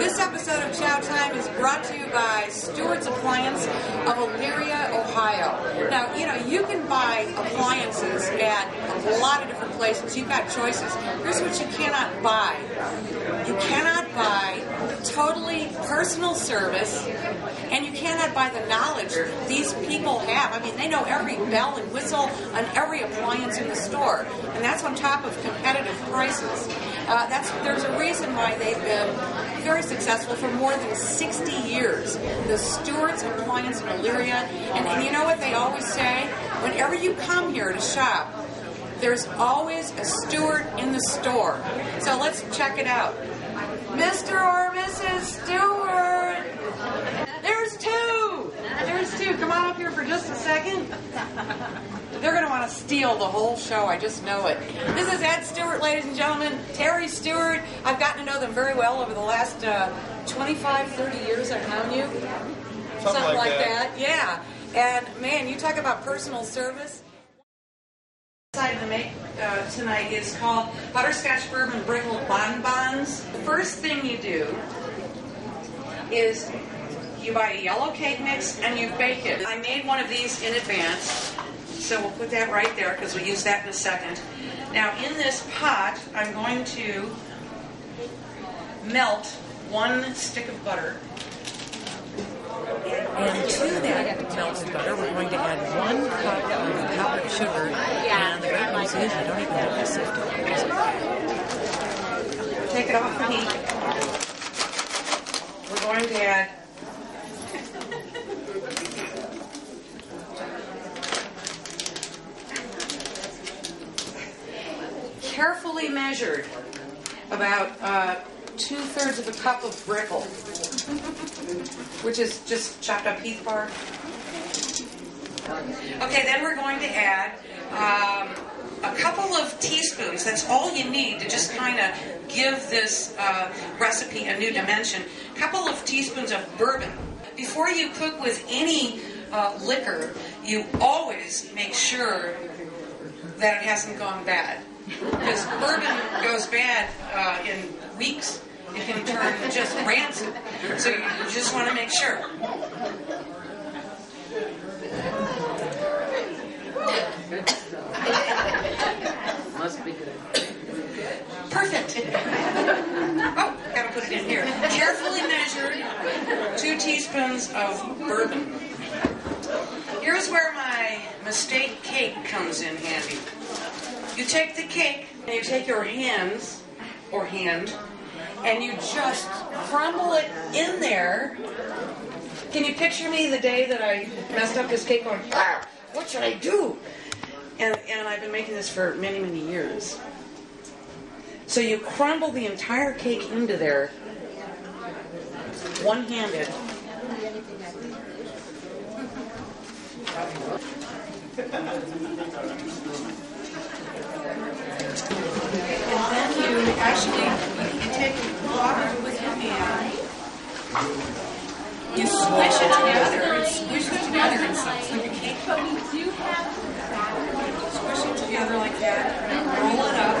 This episode of Chow Time is brought to you by Stewart's Appliance of Elyria, Ohio. Now, you know, you can buy appliances at a lot of different places. You've got choices. Here's what you cannot buy. You cannot buy totally personal service, and you cannot buy the knowledge these people have. I mean, they know every bell and whistle on every appliance in the store, and that's on top of competitive prices. Uh, that's there's a reason why they've been very successful for more than 60 years. The Stewart's Appliance in Elyria, and, and you know what they always say? Whenever you come here to shop, there's always a Stewart in the store. So let's check it out. Mr. or Mrs. Stewart! There's two! There's two. Come on up here for just a second. They're going to want to steal the whole show. I just know it. This is Ed Stewart, ladies and gentlemen. Terry Stewart. I've gotten to know them very well over the last uh, 25, 30 years I've known you. Something like like that. that. Yeah. And man, you talk about personal service. Decided to make uh, tonight is called butterscotch bourbon brickled bonbons. The first thing you do is you buy a yellow cake mix and you bake it. I made one of these in advance, so we'll put that right there because we'll use that in a second. Now, in this pot, I'm going to melt one stick of butter. And to that melted butter, we're going to add one cup of powdered sugar. And the great news is you don't even have to sift it. Take it off the heat. We're going to add carefully measured about uh, two thirds of a cup of brickle, which is just chopped up Heath bar. Okay, then we're going to add um, a couple of teaspoons. That's all you need to just kind of give this uh, recipe a new dimension. A couple of teaspoons of bourbon. Before you cook with any uh, liquor, you always make sure that it hasn't gone bad. Because bourbon goes bad uh, in weeks. It can turn just rancid. So you just want to make sure. Must be good. Perfect. Oh, gotta put it in here. Carefully measured, two teaspoons of bourbon. Here's where mistake cake comes in handy. You take the cake and you take your hands or hand and you just crumble it in there. Can you picture me the day that I messed up this cake going, ah, what should I do? And, and I've been making this for many, many years. So you crumble the entire cake into there, one handed. And then you actually you take water with your hand, you squish it together, it squishes together inside. It's like a cake. But we do have squish it together like that, roll it up,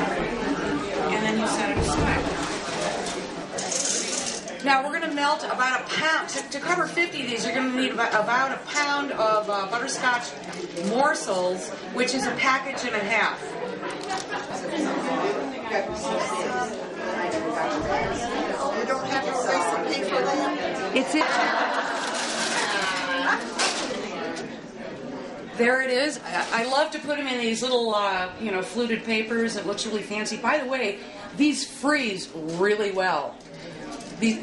and then you set it aside. Now we're going to melt about a pound. To, to cover 50 of these, you're going to need about, about a pound of uh, butterscotch morsels, which is a package and a half. You don't have to recipe for that? It's it. There it is. I I love to put them in these little, uh, you know, fluted papers. It looks really fancy. By the way, these freeze really well,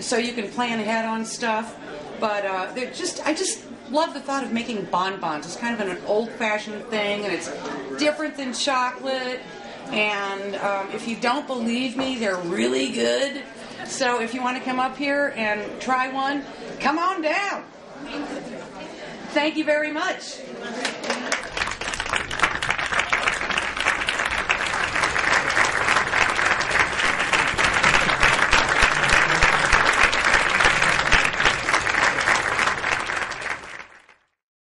So you can plan ahead on stuff. But uh, they're just, I just love the thought of making bonbons. It's kind of an old-fashioned thing, and it's different than chocolate. And um, if you don't believe me, they're really good. So if you want to come up here and try one, come on down. Thank you very much.